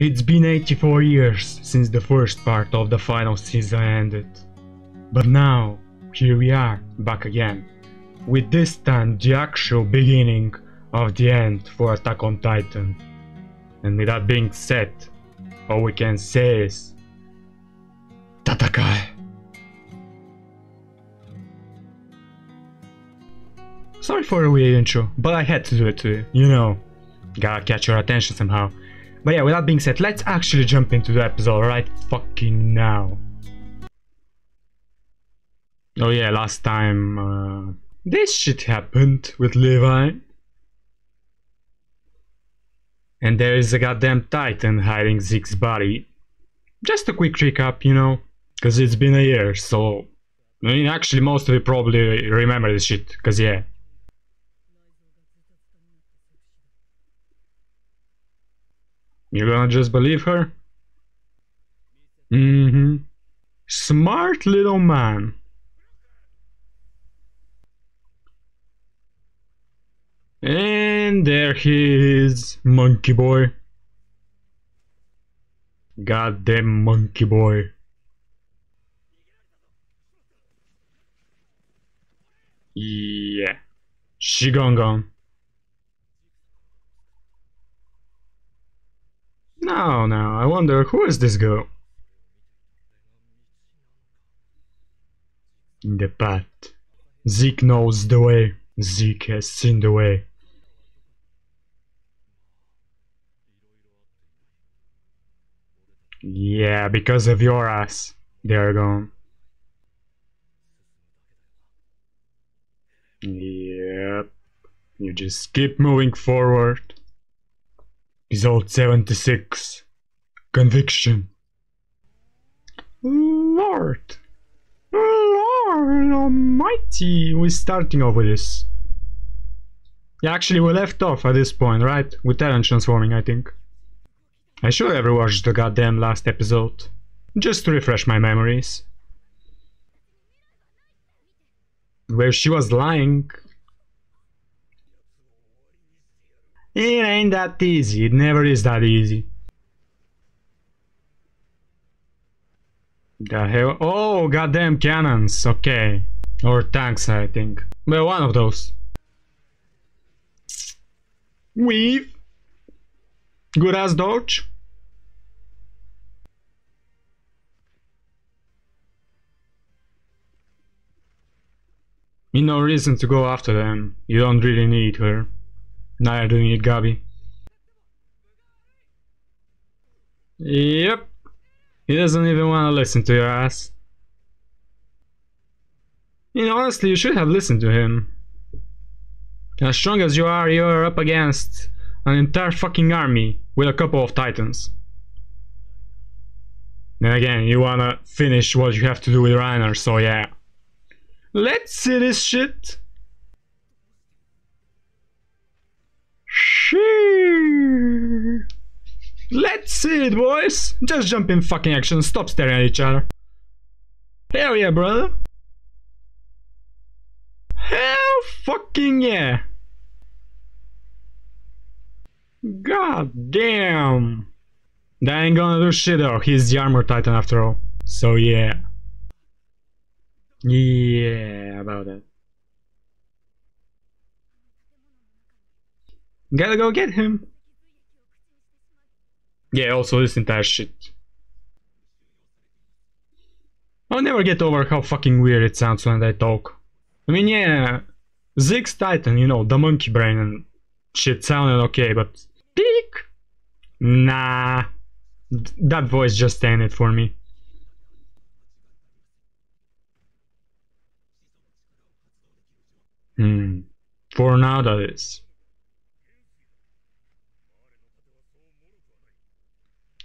It's been 84 years since the first part of the final season ended. But now, here we are, back again. With this time the actual beginning of the end for Attack on Titan. And with that being said, all we can say is... Tatakai! Sorry for the weird intro, but I had to do it too, you know. Gotta catch your attention somehow. But yeah, with that being said, let's actually jump into the episode right fucking now. Oh yeah, last time uh, this shit happened with Levi. And there is a goddamn titan hiding Zeke's body. Just a quick recap, you know, because it's been a year, so... I mean, actually most of you probably remember this shit, because yeah, You gonna just believe her? Mm-hmm. Smart little man. And there he is, monkey boy. Goddamn monkey boy. Yeah. She gone gone. Now, now, I wonder who is this girl? In the path. Zeke knows the way. Zeke has seen the way. Yeah, because of your ass, they are gone. Yep. You just keep moving forward. Result 76. Conviction. Lord. Lord almighty. We're starting over this. Yeah, actually we left off at this point, right? With Talon transforming, I think. I should have watched the goddamn last episode. Just to refresh my memories. Where she was lying It ain't that easy. It never is that easy. The hell? Oh, goddamn cannons. Okay. Or tanks, I think. Well, one of those. Weave. Good as dodge. no reason to go after them. You don't really need her. Now you're doing it, Gabi. Yep. He doesn't even want to listen to your ass. You know, honestly, you should have listened to him. As strong as you are, you're up against an entire fucking army with a couple of titans. Then again, you wanna finish what you have to do with Reiner, so yeah. Let's see this shit. Let's see it, boys! Just jump in fucking action, stop staring at each other. Hell yeah, brother! Hell fucking yeah! God damn! That ain't gonna do shit though, he's the armor titan after all. So yeah. Yeah, about that. Gotta go get him. Yeah, also this entire shit. I'll never get over how fucking weird it sounds when I talk. I mean, yeah, Zeke's Titan, you know, the monkey brain and shit sounded okay, but Pieck? Nah. That voice just ain't it for me. Hmm. For now, that is.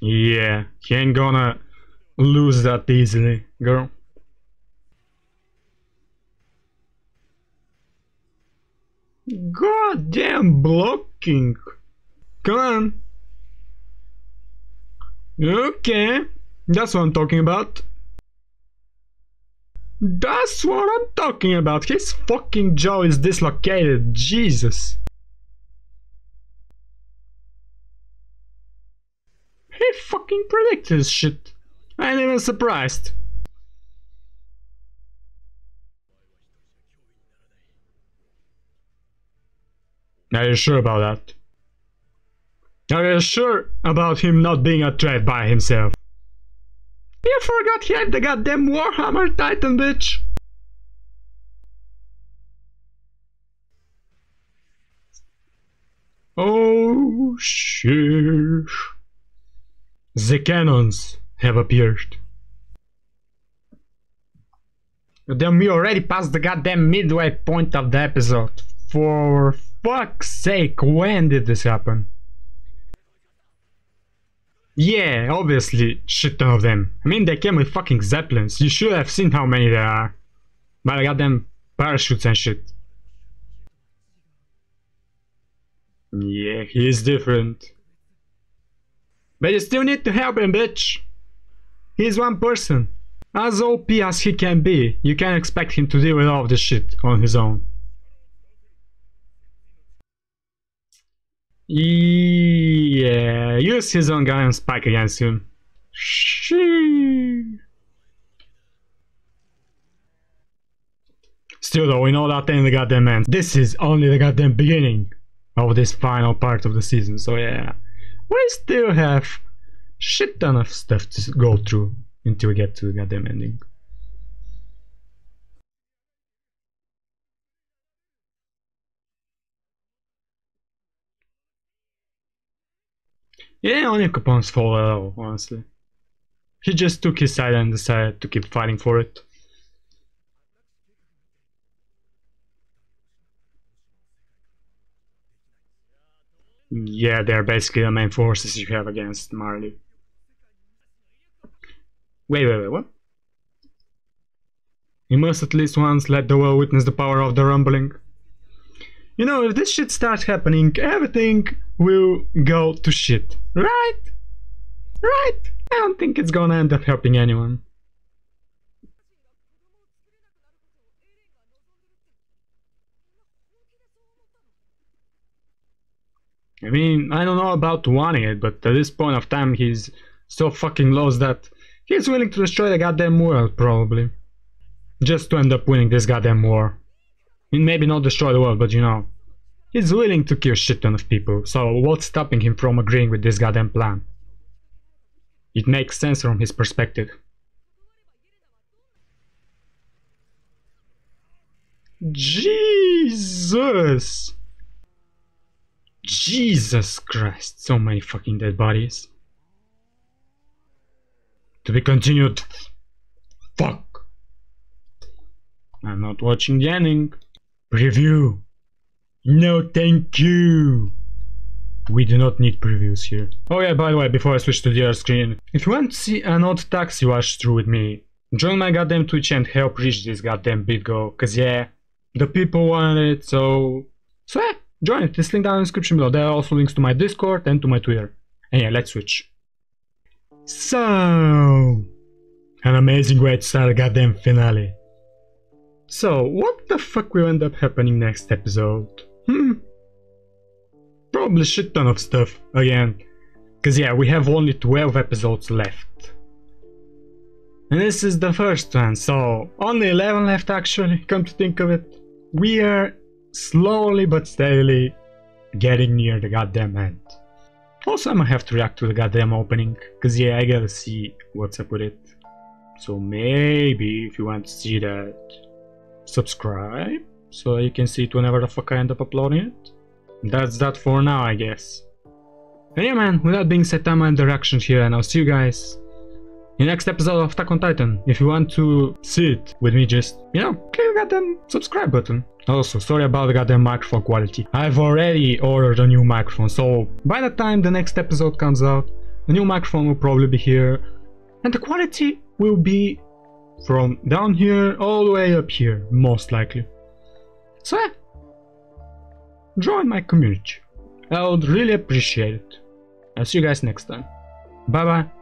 Yeah, he ain't gonna lose that easily, girl. Goddamn blocking. Come on. Okay, that's what I'm talking about. That's what I'm talking about. His fucking jaw is dislocated. Jesus. He fucking predict this shit. I ain't even surprised. Are you sure about that? Are you sure about him not being a threat by himself? You forgot he had the goddamn Warhammer Titan, bitch! Oh shit! The cannons have appeared. Then we already passed the goddamn midway point of the episode. For fuck's sake, when did this happen? Yeah, obviously, shit ton of them. I mean, they came with fucking zeppelins. You should have seen how many there are. But I got them parachutes and shit. Yeah, he is different. But you still need to help him, bitch. He's one person. As OP as he can be, you can't expect him to deal with all this shit on his own. Yeah, use his own gun and spike against him. Shee. Still though, we know that ain't the goddamn end. This is only the goddamn beginning of this final part of the season, so yeah. We still have shit ton of stuff to go through until we get to the goddamn ending. Yeah, only Capone's fault at honestly. He just took his side and decided to keep fighting for it. Yeah, they're basically the main forces you have against Marley. Wait, wait, wait, what? You must at least once let the world witness the power of the rumbling. You know, if this shit starts happening, everything will go to shit. Right? Right? I don't think it's gonna end up helping anyone. I mean, I don't know about wanting it, but at this point of time, he's so fucking lost that he's willing to destroy the goddamn world, probably. Just to end up winning this goddamn war. I mean, maybe not destroy the world, but you know. He's willing to kill shit ton of people, so what's stopping him from agreeing with this goddamn plan? It makes sense from his perspective. Jesus! Jesus Christ, so many fucking dead bodies. To be continued. Fuck. I'm not watching the ending. Preview. No, thank you. We do not need previews here. Oh yeah, by the way, before I switch to the other screen, if you want to see an old taxi watch through with me, join my goddamn Twitch and help reach this goddamn big goal, cause yeah, the people wanted it, so... So yeah, join it, this link down in the description below, there are also links to my Discord and to my Twitter. And yeah, let's switch. So... An amazing way to start a goddamn finale. So, what the fuck will end up happening next episode? Hmm. Probably shit ton of stuff, again. Cause yeah, we have only 12 episodes left. And this is the first one, so only 11 left actually, come to think of it. We are slowly but steadily getting near the goddamn end. Also, I'm gonna have to react to the goddamn opening, cause yeah, I gotta see what's up with it. So maybe if you want to see that, subscribe so you can see it whenever the fuck I end up uploading it. That's that for now, I guess. And yeah, man, with that being said, I'm in directions here, and I'll see you guys the next episode of Attack on Titan. If you want to see it with me, just, you know, click the goddamn subscribe button. Also, sorry about the goddamn microphone quality. I've already ordered a new microphone, so by the time the next episode comes out, the new microphone will probably be here, and the quality will be from down here all the way up here, most likely. So yeah, join my community. I would really appreciate it. I'll see you guys next time. Bye bye.